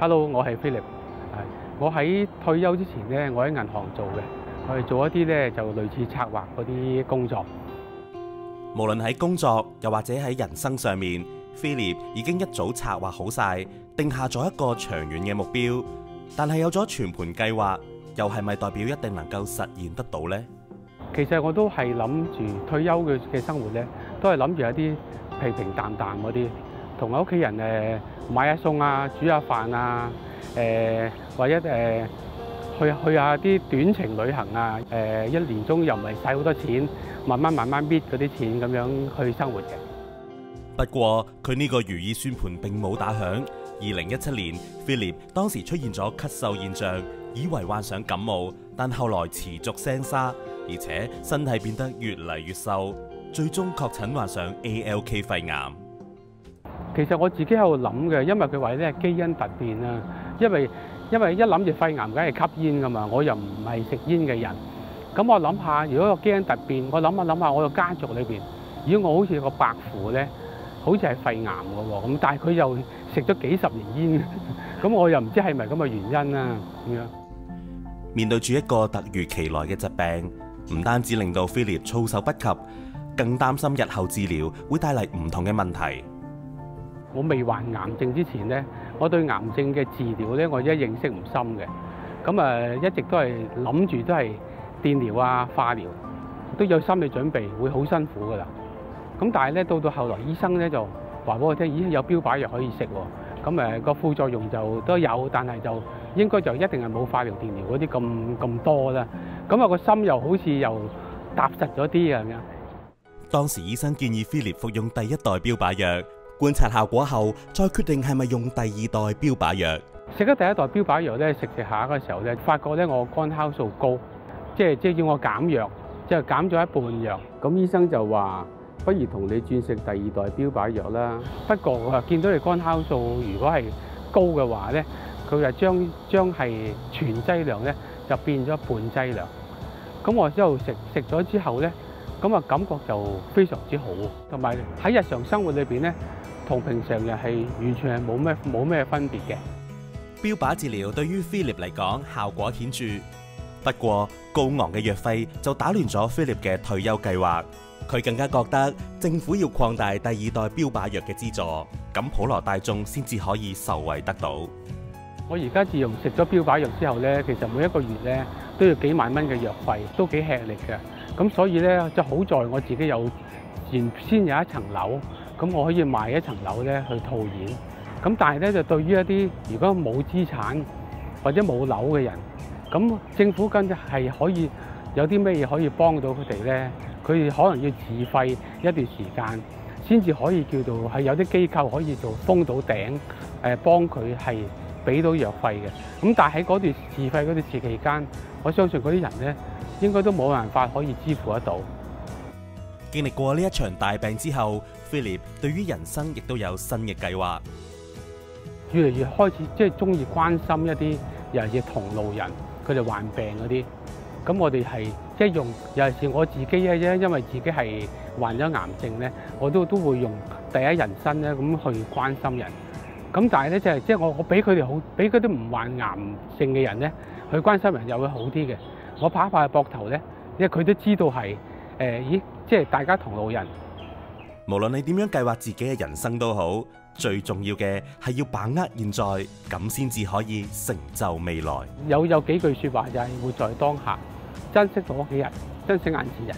Hello，我係 Philip。我喺退休之前咧，我喺銀行做嘅，我係做一啲咧就類似策劃嗰啲工作。無論喺工作又或者喺人生上面，Philip 已經一早策劃好晒，定下咗一個長遠嘅目標。但係有咗全盤計劃，又係咪代表一定能夠實現得到呢？其實我都係諗住退休嘅嘅生活咧，都係諗住一啲平平淡淡嗰啲，同屋企人誒買下餸啊，煮下飯啊，誒或者誒去去下啲短程旅行啊，誒一年中又唔係使好多錢，慢慢慢慢搣嗰啲錢咁樣去生活嘅。不過佢呢個如意算盤並冇打響。二零一七年，Philip 當時出現咗咳嗽現象，以為患上感冒，但後來持續聲沙，而且身體變得越嚟越瘦，最終確診患上 ALK 肺癌。其實我自己喺度諗嘅，因為佢話咧基因突變啊，因為因為一諗住肺癌，梗係吸煙噶嘛，我又唔係食煙嘅人。咁我諗下，如果個基因突變，我諗下諗下，我個家族裏邊，如果我好似個伯父咧，好似係肺癌嘅喎，咁但係佢又食咗幾十年煙，咁我又唔知係咪咁嘅原因啊咁樣。面對住一個突如其來嘅疾病，唔單止令到 Philip 措手不及，更擔心日後治療會帶嚟唔同嘅問題。我未患癌症之前咧，我對癌症嘅治療咧，我一認識唔深嘅，咁啊一直都係諗住都係電療啊、化療，都有心理準備，會好辛苦噶啦。咁但係咧，到到後來醫生咧就話俾我聽，咦有標靶藥可以食喎，咁誒個副作用就都有，但係就應該就一定係冇化療、電療嗰啲咁咁多啦。咁啊個心又好似又踏實咗啲啊咁樣。當時醫生建議菲力服用第一代標靶藥，觀察效果後再決定係咪用第二代標靶藥。食咗第一代標靶藥咧，食食下嘅時候咧，發覺咧我肝酵素高，即係即系叫我減藥，即係減咗一半藥。咁醫生就話，不如同你轉食第二代標靶藥啦。不過我話見到你肝酵素如果係高嘅話咧，佢就將將係全劑量咧就變咗半劑量。咁我之後食食咗之後咧，咁啊感覺就非常之好，同埋喺日常生活裏邊咧，同平常人係完全係冇咩冇咩分別嘅。標靶治療對於 Philip 嚟講效果顯著，不過高昂嘅藥費就打亂咗 Philip 嘅退休計劃。佢更加覺得政府要擴大第二代標靶藥嘅資助，咁普羅大眾先至可以受惠得到。我而家自從食咗標靶藥之後咧，其實每一個月咧都要幾萬蚊嘅藥費，都幾吃力嘅。咁所以咧就好在我自己有原先有一層樓，咁我可以賣一層樓咧去套現。咁但係咧就對於一啲如果冇資產或者冇樓嘅人，咁政府跟住係可以有啲咩嘢可以幫到佢哋咧？佢哋可能要自費一段時間，先至可以叫做係有啲機構可以做封到頂，誒幫佢係俾到藥費嘅。咁但係喺嗰段自費嗰段時期間，我相信嗰啲人咧應該都冇辦法可以支付得到。經歷過呢一場大病之後，Philip 對於人生亦都有新嘅計劃，越嚟越開始即系中意關心一啲尤其是同路人，佢哋患病嗰啲。咁我哋係即係用，尤其是我自己嘅啫，因為自己係患咗癌症咧，我都都會用第一人生咧咁去關心人。咁但係咧就系即係我我俾佢哋好，俾嗰啲唔患癌症嘅人咧去關心人又會好啲嘅。我拍一拍佢膊頭咧，因為佢都知道係誒，咦，即係大家同路人。無論你點樣計劃自己嘅人生都好，最重要嘅係要把握現在，咁先至可以成就未來。有有幾句説話就係活在當下，珍惜到屋企人，珍惜眼前人。